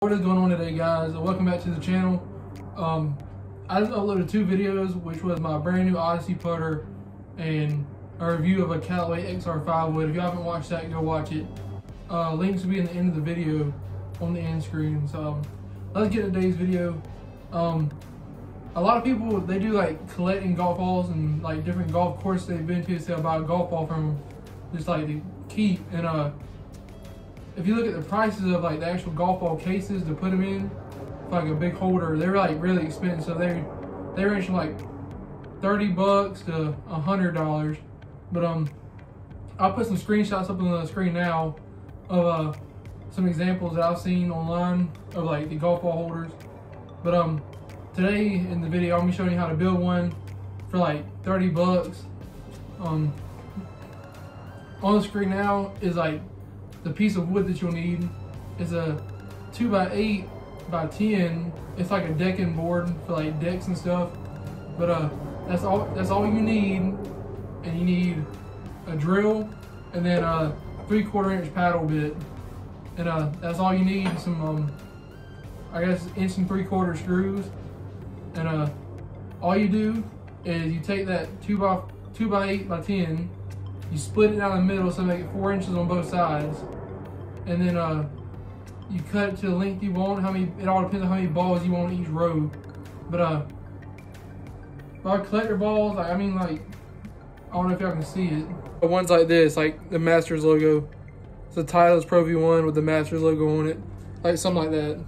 What is going on today guys? Welcome back to the channel. Um, I just uploaded two videos which was my brand new Odyssey putter and a review of a Callaway XR5 wood. If you haven't watched that, go watch it. Uh, links will be in the end of the video on the end screen. So um, let's get today's video. Um, a lot of people, they do like collecting golf balls and like different golf courses they've been to. So they'll buy a golf ball from just like to keep and uh if you look at the prices of like the actual golf ball cases to put them in, like a big holder, they're like really expensive. So they they range from like thirty bucks to a hundred dollars. But um, I'll put some screenshots up on the screen now of uh some examples that I've seen online of like the golf ball holders. But um, today in the video gonna be showing you how to build one for like 30 bucks. Um, on the screen now is like the piece of wood that you'll need is a 2 by 8 by 10 It's like a decking board for like decks and stuff. But uh, that's all that's all you need. And you need a drill and then a 3 quarter inch paddle bit. And uh, that's all you need. Some, um, I guess, inch and 3 quarter screws. And uh, all you do is you take that 2 by 2 by 8 by 10 you split it down the middle so make it four inches on both sides and then uh, you cut it to the length you want. How many? It all depends on how many balls you want each row. But uh, my collector balls, like, I mean, like, I don't know if y'all can see it. The ones like this, like the Masters logo. It's the Titleist Pro V1 with the Masters logo on it, like something like that.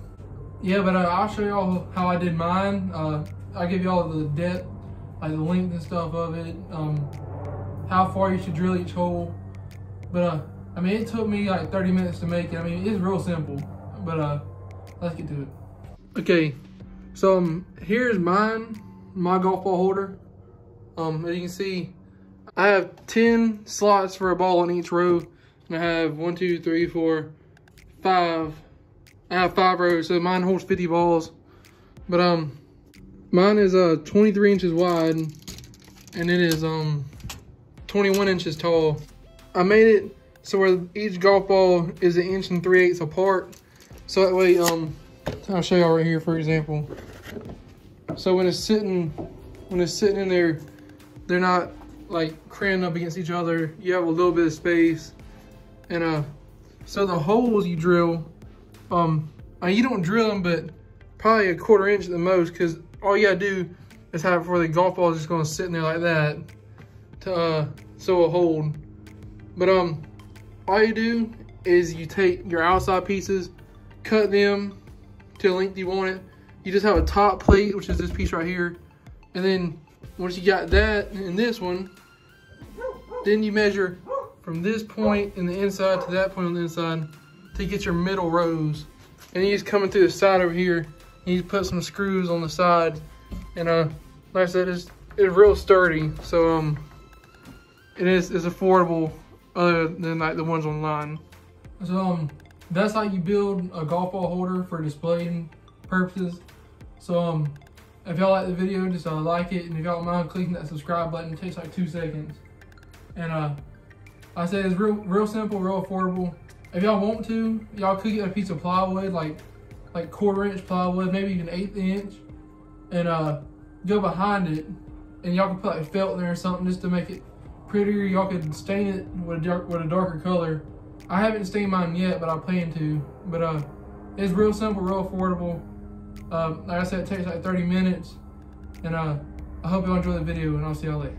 Yeah, but uh, I'll show y'all how I did mine. Uh, I give y'all the depth, like the length and stuff of it, um, how far you should drill each hole. But uh, I mean, it took me like 30 minutes to make it. I mean, it's real simple, but uh, let's get to it. Okay, so um, here's mine, my golf ball holder. Um, as you can see, I have 10 slots for a ball on each row. And I have one, two, three, four, five. I have five rows, so mine holds 50 balls. But um, mine is uh 23 inches wide, and it is um 21 inches tall. I made it so where each golf ball is an inch and three eighths apart. So that way, um, I'll show y'all right here, for example. So when it's sitting, when it's sitting in there, they're not like cramming up against each other. You have a little bit of space. And uh, so the holes you drill, um, uh, you don't drill them, but probably a quarter inch at the most, because all you gotta do is have it where the golf ball is just gonna sit in there like that to uh, sew a hold. But um, all you do is you take your outside pieces, cut them to the length you want it. You just have a top plate, which is this piece right here. And then once you got that and this one, then you measure from this point in the inside to that point on the inside to get your middle rows. And you just coming through the side over here, you put some screws on the side. And uh, like I said, it's, it's real sturdy. So um, it is it's affordable other than like the ones online. So um, that's how you build a golf ball holder for displaying purposes. So um, if y'all like the video, just uh, like it, and if y'all don't mind clicking that subscribe button, it takes like two seconds. And uh, I said it's real, real simple, real affordable. If y'all want to, y'all could get a piece of plywood, like like quarter inch plywood, maybe even eighth inch, and uh, go behind it, and y'all can put like felt in there or something just to make it prettier. Y'all could stain it with a, dark, with a darker color. I haven't stained mine yet, but I plan to. But uh, it's real simple, real affordable. Um, like I said, it takes like 30 minutes. And uh, I hope y'all enjoy the video, and I'll see y'all later.